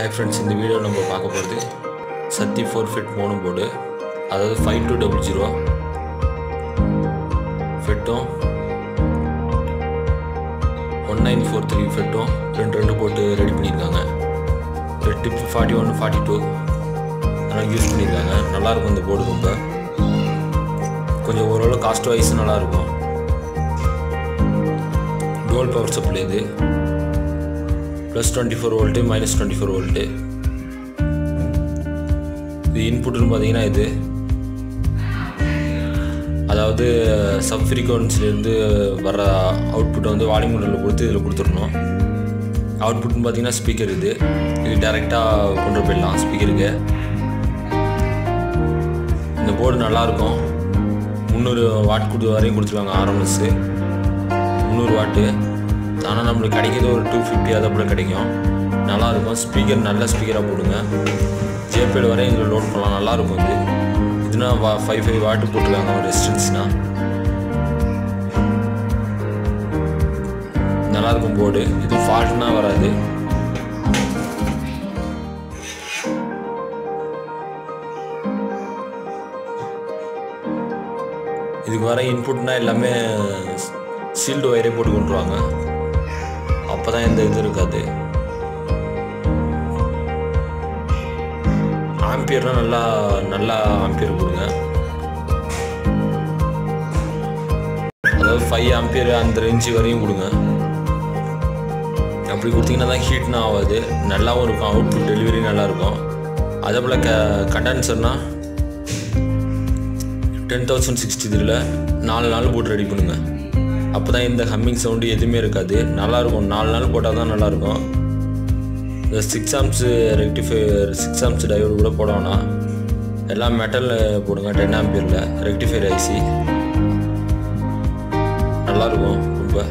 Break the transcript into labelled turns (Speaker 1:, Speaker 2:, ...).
Speaker 1: Hi friends இந்த video நம்ம பார்க்க போகிறது சத்தி ஃபோர் ஃபிட் மோனோ போர்டு அதாவது ஃபைவ் டூ டபுள் ஜீரோ ஃபிட்டும் ஒன் நைன் ஃபோர் த்ரீ ஃபிட்டும் ரெண்டு ரெண்டு போட்டு ரெடி பண்ணியிருக்காங்க. TIP forty one forty two அதெல்லாம் யூஸ் பண்ணியிருக்காங்க. நல்லாயிருக்கும் இந்த போர்டு ரொம்ப. கொஞ்சம் ஓரளவு காஸ்ட் வைஸ் நல்லாயிருக்கும் டுவல் பவர் சப்ளை இது. Plus twenty four volt minus twenty four volt இது இன்புட்னு பார்த்தீங்கன்னா இது. அதாவது சப் ஃப்ரீக்வன்சிலேருந்து வர அவுட்புட்டை வந்து வால்யூம் கண்ட்ரோலில் கொடுத்து இதில் கொடுத்துடணும். அவுட்புட்னு பார்த்தீங்கன்னா ஸ்பீக்கர் இது. இது டேரெக்டாக கொண்டு போயிடலாம் ஸ்பீக்கருக்கு இந்த போர்டு நல்லாயிருக்கும். முந்நூறு வாட் கொடுத்து வரையும் கொடுத்துருவாங்க ஆர்எம்எஸ்ஸு முந்நூறு வாட்டு ஆனால் நம்மளுக்கு கிடைக்கிறது ஒரு டூ ஃபிஃப்டி அதை போல் கிடைக்கும். நல்லாயிருக்கும். ஸ்பீக்கர் நல்ல ஸ்பீக்கராக போடுங்க. ஜேபிஎல் வரையும் இதில் லோட் பண்ணலாம். நல்லாயிருக்கும் இது. இதுனா வா ஃபைவ் ஃபைவ் வாட்டு போட்டுருக்காங்க. ஒரு ரெசிஸ்டன்ஸ்னா நல்லாயிருக்கும் போர்டு இது ஃபால்ட்னா வராது. இதுக்கு வர இன்புட்னா எல்லாமே சீல்டு ஒயரே போட்டு கொண்டுருவாங்க. அப்போ தான் எந்த இது இருக்காது. ஆம்பியர்லாம் நல்லா நல்லா ஆம்பியர் கொடுங்க அதாவது ஃபைவ் ஆம்பியர் அந்த ரேஞ்சு வரையும் கொடுங்க. அப்படி கொடுத்தீங்கன்னா தான் ஹீட்னா ஆகாது. நல்லாவும் இருக்கும். அவுட்புட் டெலிவரி நல்லாயிருக்கும். அதே போல் க கண்டென்சர்னா டென் தௌசண்ட் சிக்ஸ்டி த்ரீல நாலு நாள் போட்டு ரெடி பண்ணுங்கள் அப்போ தான் இந்த ஹம்மிங் சவுண்டு எதுவுமே இருக்காது. நல்லாயிருக்கும். நாலு நாள் போட்டால் தான் நல்லாயிருக்கும். இந்த six amps rectifier six amps diode கூட போட வேணாம் எல்லாம் மெட்டலில் போடுங்க. டென் ஆம்பியரில் ரெக்டிஃபையர் ஐசி நல்லாயிருக்கும். ரொம்ப.